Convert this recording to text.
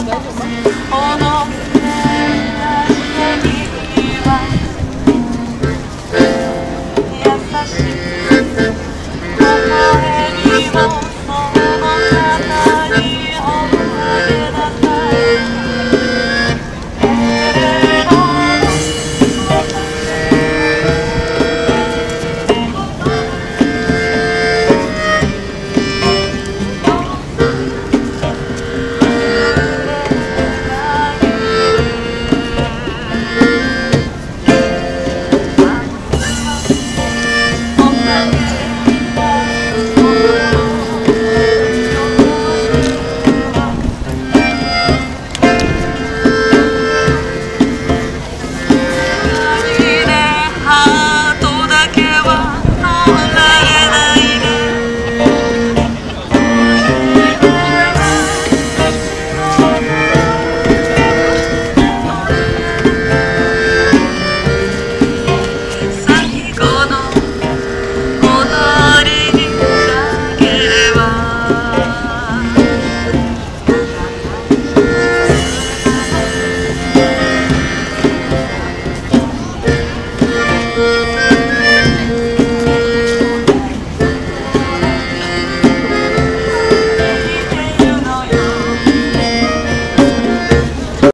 Oh no.